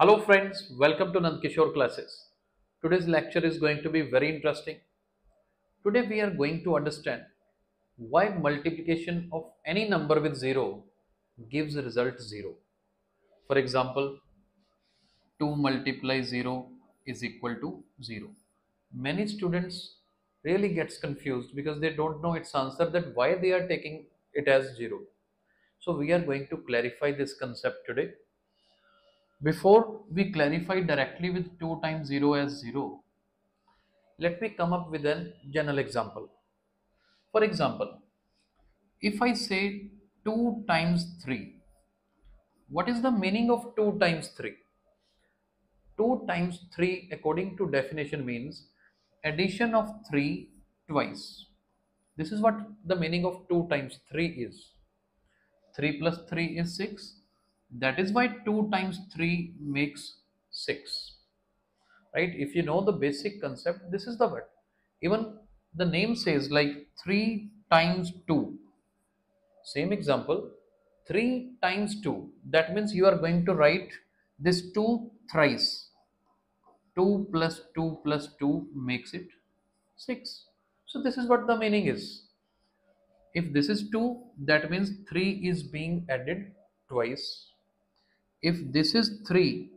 Hello friends, welcome to Nand Kishore classes. Today's lecture is going to be very interesting. Today we are going to understand why multiplication of any number with 0 gives result 0. For example, 2 multiply 0 is equal to 0. Many students really gets confused because they don't know its answer that why they are taking it as 0. So we are going to clarify this concept today. Before we clarify directly with 2 times 0 as 0, let me come up with a general example. For example, if I say 2 times 3, what is the meaning of 2 times 3? 2 times 3 according to definition means addition of 3 twice. This is what the meaning of 2 times 3 is. 3 plus 3 is 6. That is why 2 times 3 makes 6. Right? If you know the basic concept, this is the word. Even the name says like 3 times 2. Same example, 3 times 2. That means you are going to write this 2 thrice. 2 plus 2 plus 2 makes it 6. So this is what the meaning is. If this is 2, that means 3 is being added twice. If this is 3,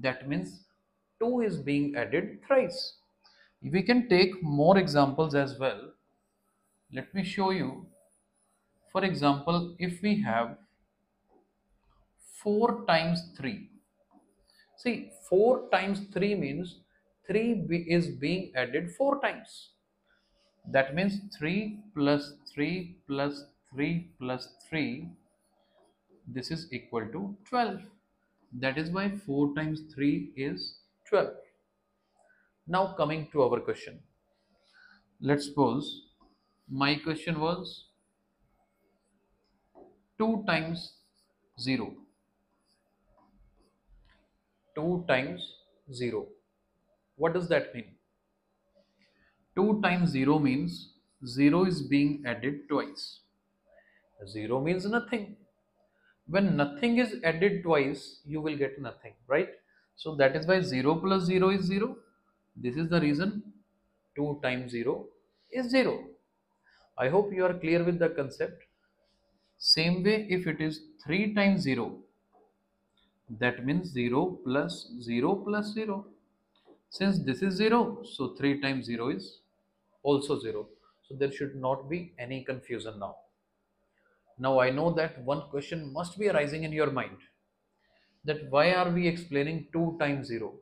that means 2 is being added thrice. We can take more examples as well. Let me show you. For example, if we have 4 times 3. See, 4 times 3 means 3 is being added 4 times. That means 3 plus 3 plus 3 plus 3. This is equal to 12. That is why 4 times 3 is 12. Now coming to our question. Let's suppose my question was 2 times 0. 2 times 0. What does that mean? 2 times 0 means 0 is being added twice. 0 means nothing. When nothing is added twice, you will get nothing, right? So that is why 0 plus 0 is 0. This is the reason 2 times 0 is 0. I hope you are clear with the concept. Same way if it is 3 times 0, that means 0 plus 0 plus 0. Since this is 0, so 3 times 0 is also 0. So there should not be any confusion now. Now I know that one question must be arising in your mind that why are we explaining 2 times 0?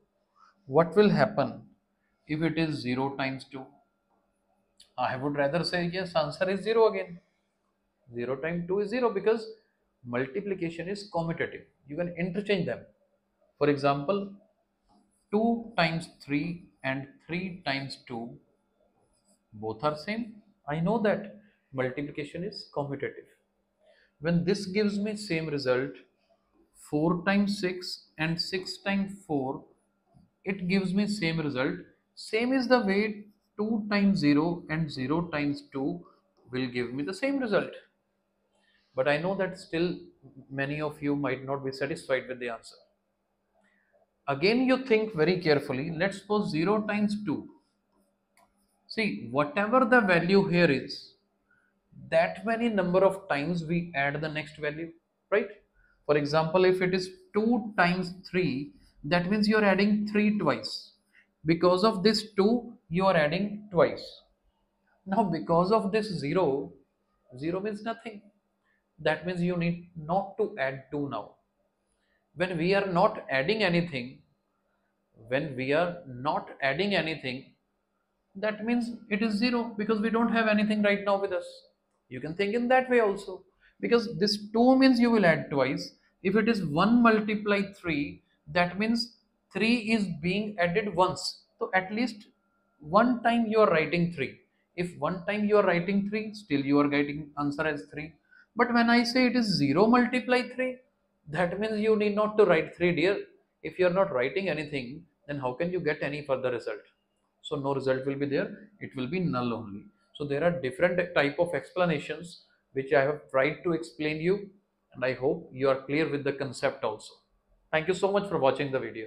What will happen if it is 0 times 2? I would rather say yes, answer is 0 again. 0 times 2 is 0 because multiplication is commutative. You can interchange them. For example, 2 times 3 and 3 times 2 both are same. I know that multiplication is commutative. When this gives me same result, 4 times 6 and 6 times 4, it gives me same result. Same is the way 2 times 0 and 0 times 2 will give me the same result. But I know that still many of you might not be satisfied with the answer. Again, you think very carefully. Let's suppose 0 times 2 See, whatever the value here is, that many number of times we add the next value, right? For example, if it is 2 times 3, that means you are adding 3 twice. Because of this 2, you are adding twice. Now, because of this 0, 0 means nothing. That means you need not to add 2 now. When we are not adding anything, when we are not adding anything, that means it is 0 because we don't have anything right now with us. You can think in that way also because this 2 means you will add twice. If it is 1 multiply 3, that means 3 is being added once. So at least one time you are writing 3. If one time you are writing 3, still you are getting answer as 3. But when I say it is 0 multiply 3, that means you need not to write 3 dear. If you are not writing anything, then how can you get any further result? so no result will be there it will be null only so there are different type of explanations which i have tried to explain you and i hope you are clear with the concept also Thank you so much for watching the video.